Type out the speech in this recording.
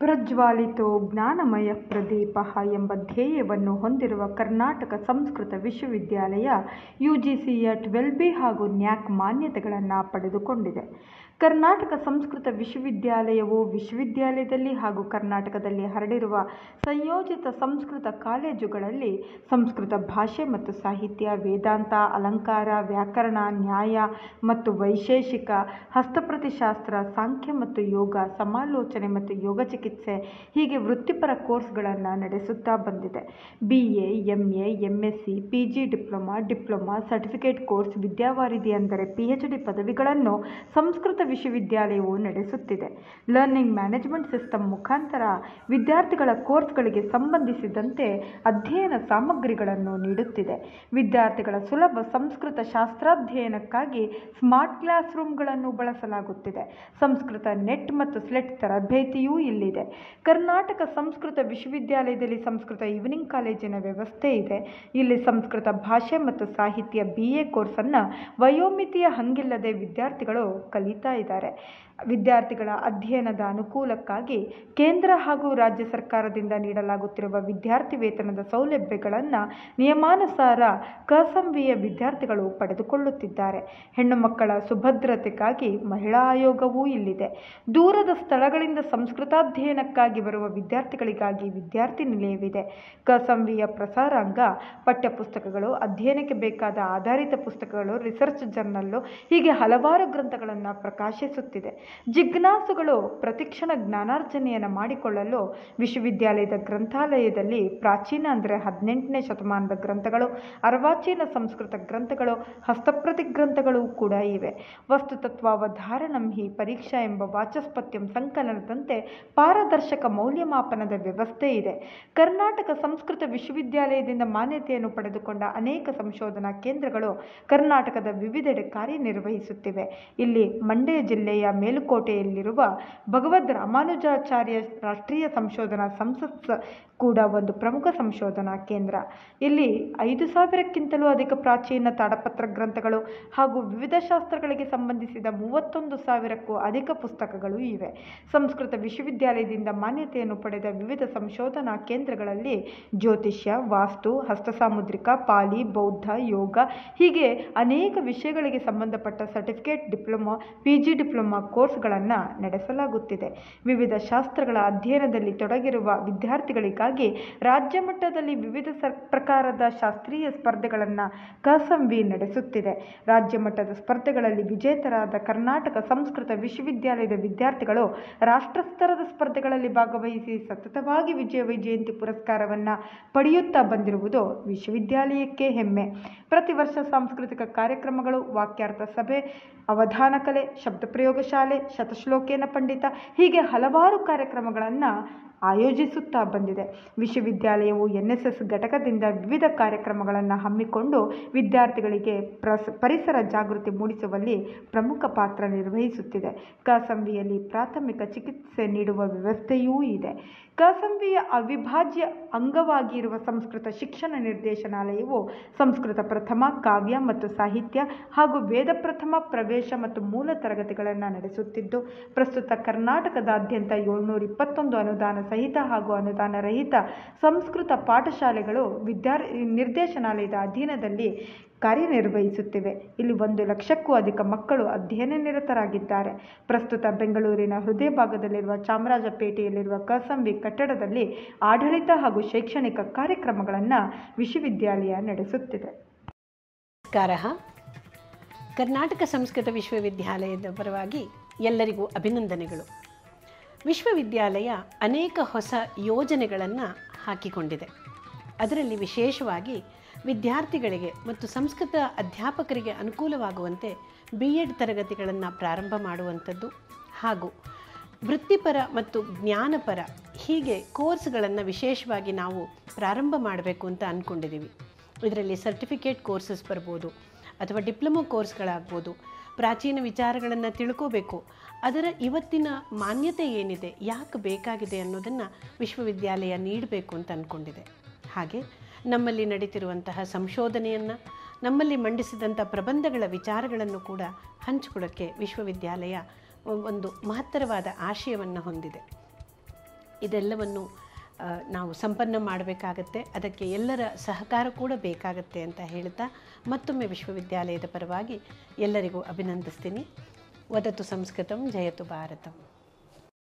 ಪ್ರಜ್ವಾಲಿತೋ ಜ್ಞಾನಮಯ ಪ್ರದೀಪಃ ಎಂಬ ಧ್ಯೇಯವನ್ನು ಹೊಂದಿರುವ ಕರ್ನಾಟಕ ಸಂಸ್ಕೃತ ವಿಶ್ವವಿದ್ಯಾಲಯ ಯುಜಿಸಿಯ ಟ್ವೆಲ್ ಬಿ ಹಾಗೂ ನ್ಯಾಕ್ ಮಾನ್ಯತೆಗಳನ್ನು ಪಡೆದುಕೊಂಡಿದೆ. ಕರ್ನಾಟಕ ಸಂಸ್ಕೃತ ವಿಶ್ವವಿದ್ಯಾಲಯವು ವಿಶ್ವವಿದ್ಯಾಲಯದಲ್ಲಿ ಹಾಗೂ ಕರ್ನಾಟಕದಲ್ಲಿ ಹರಡಿರುವ ಸಂಯೋಜಿತ ಸಂಸ್ಕೃತ ಕಾಲೇಜುಗಳಲ್ಲಿ ಸಂಸ್ಕೃತ ಭಾಷೆ ಮತ್ತು ಸಾಹಿತ್ಯ, ವೇದಾಂತ, ಅಲಂಕಾರ, ವ್ಯಾಕರಣ, ನ್ಯಾಯ ಮತ್ತು ವೈಶೇಷಿಕ, ಹಸ್ತಪ್ರತಿಶಾಸ್ತ್ರ, ಸಾಂಖ್ಯ ಮತ್ತು ಯೋಗ, ಸಮಾಲೋಚನೆ ಮತ್ತು ಯೋಗ ಚಿಕಿತ್ಸೆ ಹೀಗೆ ವೃತ್ತಿಪರ ಕೋರ್ಸ್ಗಳನ್ನು ನಡೆಸುತ್ತಾ ಬಂದಿದೆ. B A M A M S C P G diploma diploma, certificate course, ವಿದ್ಯಾವಾರಿಧಿ ಅಂದರೆ ಪಿ ಎಚ್ ಡಿ ಪದವಿಗಳನ್ನು ಸಂಸ್ಕೃತ ವಿಶ್ವವಿದ್ಯಾಲಯವು ನಡೆಸುತ್ತಿದೆ. ಲರ್ನಿಂಗ್ ಮ್ಯಾನೇಜ್ಮೆಂಟ್ ಸಿಸ್ಟಮ್ ಮುಖಾಂತರ ವಿದ್ಯಾರ್ಥಿಗಳ ಕೋರ್ಸ್ಗಳಿಗೆ ಸಂಬಂಧಿಸಿದಂತೆ ಅಧ್ಯಯನ ಸಾಮಗ್ರಿಗಳನ್ನು ನೀಡುತ್ತಿದೆ. ವಿದ್ಯಾರ್ಥಿಗಳ ಸುಲಭ ಸಂಸ್ಕೃತ ಶಾಸ್ತ್ರಾಧ್ಯಯನಕ್ಕಾಗಿ ಸ್ಮಾರ್ಟ್ ಕ್ಲಾಸ್ ರೂಮ್ಗಳನ್ನು ಬಳಸಲಾಗುತ್ತಿದೆ. ಸಂಸ್ಕೃತ ನೆಟ್ ಮತ್ತು ಸ್ಲೆಟ್ ತರಬೇತಿಯೂ ಇಲ್ಲಿದೆ. ಕರ್ನಾಟಕ ಸಂಸ್ಕೃತ ವಿಶ್ವವಿದ್ಯಾಲಯದಲ್ಲಿ ಸಂಸ್ಕೃತ ಈವ್ನಿಂಗ್ ಕಾಲೇಜಿನ ವ್ಯವಸ್ಥೆ ಇದೆ. ಇಲ್ಲಿ ಸಂಸ್ಕೃತ ಭಾಷೆ ಮತ್ತು ಸಾಹಿತ್ಯ ಬಿ ಎ ಕೋರ್ಸನ್ನು ವಯೋಮಿತಿಯ ಹಂಗಿಲ್ಲದೆ ವಿದ್ಯಾರ್ಥಿಗಳು ಕಲಿತಾ ಇದ್ದಾರೆ. ವಿದ್ಯಾರ್ಥಿಗಳ ಅಧ್ಯಯನದ ಅನುಕೂಲಕ್ಕಾಗಿ ಕೇಂದ್ರ ಹಾಗೂ ರಾಜ್ಯ ಸರ್ಕಾರದಿಂದ ನೀಡಲಾಗುತ್ತಿರುವ ವಿದ್ಯಾರ್ಥಿ ವೇತನದ ಸೌಲಭ್ಯಗಳನ್ನು ನಿಯಮಾನುಸಾರ ಕಸಂವಿಯ ವಿದ್ಯಾರ್ಥಿಗಳು ಪಡೆದುಕೊಳ್ಳುತ್ತಿದ್ದಾರೆ. ಹೆಣ್ಣು ಮಕ್ಕಳ ಸುಭದ್ರತೆಗಾಗಿ ಮಹಿಳಾ ಆಯೋಗವೂ ಇಲ್ಲಿದೆ. ದೂರದ ಸ್ಥಳಗಳಿಂದ ಸಂಸ್ಕೃತಾಧ್ಯಯನಕ್ಕಾಗಿ ಬರುವ ವಿದ್ಯಾರ್ಥಿಗಳಿಗಾಗಿ ವಿದ್ಯಾರ್ಥಿ ನಿಲಯವಿದೆ. ಕಸಂವಿಯ ಪ್ರಸಾರಾಂಗ ಪಠ್ಯಪುಸ್ತಕಗಳು, ಅಧ್ಯಯನಕ್ಕೆ ಬೇಕಾದ ಆಧಾರಿತ ಪುಸ್ತಕಗಳು, ರಿಸರ್ಚ್ ಜರ್ನಲ್ಲು ಹೀಗೆ ಹಲವಾರು ಗ್ರಂಥಗಳನ್ನು ಪ್ರಕಾಶಿಸುತ್ತಿದೆ. ಜಿಜ್ಞಾಸುಗಳು ಪ್ರತಿಕ್ಷಣ ಜ್ಞಾನಾರ್ಜನೆಯನ್ನು ಮಾಡಿಕೊಳ್ಳಲು ವಿಶ್ವವಿದ್ಯಾಲಯದ ಗ್ರಂಥಾಲಯದಲ್ಲಿ ಪ್ರಾಚೀನ ಅಂದರೆ ಹದಿನೆಂಟನೇ ಶತಮಾನದ ಗ್ರಂಥಗಳು, ಅರ್ವಾಚೀನ ಸಂಸ್ಕೃತ ಗ್ರಂಥಗಳು, ಹಸ್ತಪ್ರತಿ ಗ್ರಂಥಗಳು ಕೂಡ ಇವೆ. ವಸ್ತುತತ್ವಾವಧಾರಣಂ ಹಿ ಪರೀಕ್ಷಾ ಎಂಬ ವಾಚಸ್ಪತ್ಯಂ ಸಂಕಲನದಂತೆ ಪಾರದರ್ಶಕ ಮೌಲ್ಯಮಾಪನದ ವ್ಯವಸ್ಥೆ ಇದೆ. ಕರ್ನಾಟಕ ಸಂಸ್ಕೃತ ವಿಶ್ವವಿದ್ಯಾಲಯದಿಂದ ಮಾನ್ಯತೆಯನ್ನು ಪಡೆದುಕೊಂಡ ಅನೇಕ ಸಂಶೋಧನಾ ಕೇಂದ್ರಗಳು ಕರ್ನಾಟಕದ ವಿವಿಧೆಡೆ ಕಾರ್ಯನಿರ್ವಹಿಸುತ್ತಿವೆ. ಇಲ್ಲಿ ಮಂಡ್ಯ ಜಿಲ್ಲೆಯ ಮೇಲುಕೋಟೆಯಲ್ಲಿರುವ ಭಗವದ್ ರಾಮಾನುಜಾಚಾರ್ಯ ರಾಷ್ಟ್ರೀಯ ಸಂಶೋಧನಾ ಸಂಸತ್ ಕೂಡ ಒಂದು ಪ್ರಮುಖ ಸಂಶೋಧನಾ ಕೇಂದ್ರ. ಇಲ್ಲಿ ಐದು ಸಾವಿರಕ್ಕಿಂತಲೂ ಅಧಿಕ ಪ್ರಾಚೀನ ತಾಡಪತ್ರ ಗ್ರಂಥಗಳು ಹಾಗೂ ವಿವಿಧ ಶಾಸ್ತ್ರಗಳಿಗೆ ಸಂಬಂಧಿಸಿದ ಮೂವತ್ತೊಂದು ಸಾವಿರಕ್ಕೂ ಅಧಿಕ ಪುಸ್ತಕಗಳು ಇವೆ. ಸಂಸ್ಕೃತ ವಿಶ್ವವಿದ್ಯಾಲಯದಿಂದ ಮಾನ್ಯತೆಯನ್ನು ಪಡೆದ ವಿವಿಧ ಸಂಶೋಧನಾ ಕೇಂದ್ರಗಳಲ್ಲಿ ಜ್ಯೋತಿಷ್ಯ, ವಾಸ್ತು, ಹಸ್ತಸಾಮುದ್ರಿಕ, ಪಾಲಿ, ಬೌದ್ಧ, ಯೋಗ ಹೀಗೆ ಅನೇಕ ವಿಷಯಗಳಿಗೆ ಸಂಬಂಧಪಟ್ಟ certificate, diploma, P G diploma ಕೋರ್ಸ್ಗಳನ್ನು ನಡೆಸಲಾಗುತ್ತಿದೆ. ವಿವಿಧ ಶಾಸ್ತ್ರಗಳ ಅಧ್ಯಯನದಲ್ಲಿ ತೊಡಗಿರುವ ವಿದ್ಯಾರ್ಥಿಗಳಿಗಾಗಿ ರಾಜ್ಯ ಮಟ್ಟದಲ್ಲಿ ವಿವಿಧ ಸರ್ ಪ್ರಕಾರದ ಶಾಸ್ತ್ರೀಯ ಸ್ಪರ್ಧೆಗಳನ್ನು ಕಸಂವಿ ನಡೆಸುತ್ತಿದೆ. ರಾಜ್ಯ ಮಟ್ಟದ ಸ್ಪರ್ಧೆಗಳಲ್ಲಿ ವಿಜೇತರಾದ ಕರ್ನಾಟಕ ಸಂಸ್ಕೃತ ವಿಶ್ವವಿದ್ಯಾಲಯದ ವಿದ್ಯಾರ್ಥಿಗಳು ರಾಷ್ಟ್ರಸ್ತರದ ಸ್ಪರ್ಧೆಗಳಲ್ಲಿ ಭಾಗವಹಿಸಿ ಸತತವಾಗಿ ವಿಜಯ ವಿಜಯಂತಿ ಪುರಸ್ಕಾರವನ್ನು ಪಡೆಯುತ್ತಾ ಬಂದಿರುವುದು ವಿಶ್ವವಿದ್ಯಾಲಯಕ್ಕೆ ಹೆಮ್ಮೆ. ಪ್ರತಿ ವರ್ಷ ಸಾಂಸ್ಕೃತಿಕ ಕಾರ್ಯಕ್ರಮಗಳು, ವಾಕ್ಯಾರ್ಥ ಸಭೆ, ಅವಧಾನ ಕಲೆ, ಶಬ್ದ ಪ್ರಯೋಗ ಶಾಲೆ, ಶತಶ್ಲೋಕೇನ ಪಂಡಿತ ಹೀಗೆ ಹಲವಾರು ಕಾರ್ಯಕ್ರಮಗಳನ್ನು ಆಯೋಜಿಸುತ್ತಾ ಬಂದಿದೆ. ವಿಶ್ವವಿದ್ಯಾಲಯವು ಎನ್ ಎಸ್ ಎಸ್ ಘಟಕದಿಂದ ವಿವಿಧ ಕಾರ್ಯಕ್ರಮಗಳನ್ನು ಹಮ್ಮಿಕೊಂಡು ವಿದ್ಯಾರ್ಥಿಗಳಿಗೆ ಪ್ರಸ್, ಪರಿಸರ ಜಾಗೃತಿ ಮೂಡಿಸುವಲ್ಲಿ ಪ್ರಮುಖ ಪಾತ್ರ ನಿರ್ವಹಿಸುತ್ತಿದೆ. ಕಸಂಬಿಯಲ್ಲಿ ಪ್ರಾಥಮಿಕ ಚಿಕಿತ್ಸೆ ನೀಡುವ ವ್ಯವಸ್ಥೆಯೂ ಇದೆ. ಕಸಂಬಿಯ ಅವಿಭಾಜ್ಯ ಅಂಗವಾಗಿರುವ ಸಂಸ್ಕೃತ ಶಿಕ್ಷಣ ನಿರ್ದೇಶನಾಲಯವು ಸಂಸ್ಕೃತ ಪ್ರಥಮ, ಕಾವ್ಯ ಮತ್ತು ಸಾಹಿತ್ಯ ಹಾಗೂ ವೇದ ಪ್ರಥಮ, ಪ್ರವೇಶ ಮತ್ತು ಮೂಲ ತರಗತಿಗಳನ್ನು ನಡೆಸುತ್ತಿದ್ದು, ಪ್ರಸ್ತುತ ಕರ್ನಾಟಕದಾದ್ಯಂತ ಏಳ್ನೂರ ಇಪ್ಪತ್ತೊಂದು ಅನುದಾನ ಸಹಿತ ಹಾಗೂ ಅನುದಾನ ರಹಿತ ಸಂಸ್ಕೃತ ಪಾಠಶಾಲೆಗಳು ವಿದ್ಯಾರ್ಥಿ ನಿರ್ದೇಶನಾಲಯದ ಅಧೀನದಲ್ಲಿ ಕಾರ್ಯನಿರ್ವಹಿಸುತ್ತಿವೆ. ಇಲ್ಲಿ ಒಂದು ಲಕ್ಷಕ್ಕೂ ಅಧಿಕ ಮಕ್ಕಳು ಅಧ್ಯಯನ ನಿರತರಾಗಿದ್ದಾರೆ. ಪ್ರಸ್ತುತ ಬೆಂಗಳೂರಿನ ಹೃದಯ ಭಾಗದಲ್ಲಿರುವ ಚಾಮರಾಜಪೇಟೆಯಲ್ಲಿರುವ ಕಸಂಬಿ ಕಟ್ಟಡದಲ್ಲಿ ಆಡಳಿತ ಹಾಗೂ ಶೈಕ್ಷಣಿಕ ಕಾರ್ಯಕ್ರಮಗಳನ್ನು ವಿಶ್ವವಿದ್ಯಾಲಯ ನಡೆಸುತ್ತಿದೆ. ನಮಸ್ಕಾರ. ಕರ್ನಾಟಕ ಸಂಸ್ಕೃತ ವಿಶ್ವವಿದ್ಯಾಲಯದ ಪರವಾಗಿ ಎಲ್ಲರಿಗೂ ಅಭಿನಂದನೆಗಳು. ವಿಶ್ವವಿದ್ಯಾಲಯ ಅನೇಕ ಹೊಸ ಯೋಜನೆಗಳನ್ನು ಹಾಕಿಕೊಂಡಿದೆ. ಅದರಲ್ಲಿ ವಿಶೇಷವಾಗಿ ವಿದ್ಯಾರ್ಥಿಗಳಿಗೆ ಮತ್ತು ಸಂಸ್ಕೃತ ಅಧ್ಯಾಪಕರಿಗೆ ಅನುಕೂಲವಾಗುವಂತೆ ಬಿ ಎಡ್ ತರಗತಿಗಳನ್ನು ಪ್ರಾರಂಭ ಮಾಡುವಂಥದ್ದು ಹಾಗೂ ವೃತ್ತಿಪರ ಮತ್ತು ಜ್ಞಾನಪರ ಹೀಗೆ ಕೋರ್ಸ್ಗಳನ್ನು ವಿಶೇಷವಾಗಿ ನಾವು ಪ್ರಾರಂಭ ಮಾಡಬೇಕು ಅಂತ ಅಂದ್ಕೊಂಡಿದ್ದೀವಿ ಇದರಲ್ಲಿ ಸರ್ಟಿಫಿಕೇಟ್ ಕೋರ್ಸಸ್ ಬರ್ಬೋದು ಅಥವಾ ಡಿಪ್ಲೊಮೊ ಕೋರ್ಸ್ಗಳಾಗ್ಬೋದು. ಪ್ರಾಚೀನ ವಿಚಾರಗಳನ್ನು ತಿಳ್ಕೋಬೇಕು. ಅದರ ಇವತ್ತಿನ ಮಾನ್ಯತೆ ಏನಿದೆ, ಯಾಕೆ ಬೇಕಾಗಿದೆ ಅನ್ನೋದನ್ನು ವಿಶ್ವವಿದ್ಯಾಲಯ ನೀಡಬೇಕು ಅಂತ ಅಂದ್ಕೊಂಡಿದೆ ಹಾಗೆ ನಮ್ಮಲ್ಲಿ ನಡೀತಿರುವಂತಹ ಸಂಶೋಧನೆಯನ್ನು, ನಮ್ಮಲ್ಲಿ ಮಂಡಿಸಿದಂಥ ಪ್ರಬಂಧಗಳ ವಿಚಾರಗಳನ್ನು ಕೂಡ ಹಂಚಿಕೊಳ್ಳೋಕ್ಕೆ ವಿಶ್ವವಿದ್ಯಾಲಯ ಒಂದು ಮಹತ್ತರವಾದ ಆಶಯವನ್ನು ಹೊಂದಿದೆ. ಇದೆಲ್ಲವನ್ನು ನಾವು ಸಂಪನ್ನ ಮಾಡಬೇಕಾಗತ್ತೆ. ಅದಕ್ಕೆ ಎಲ್ಲರ ಸಹಕಾರ ಕೂಡ ಬೇಕಾಗತ್ತೆ ಅಂತ ಹೇಳ್ತಾ ಮತ್ತೊಮ್ಮೆ ವಿಶ್ವವಿದ್ಯಾಲಯದ ಪರವಾಗಿ ಎಲ್ಲರಿಗೂ ಅಭಿನಂದಿಸ್ತೀನಿ. ವದತು ಸಂಸ್ಕೃತಂ ಜಯತು ಭಾರತಂ.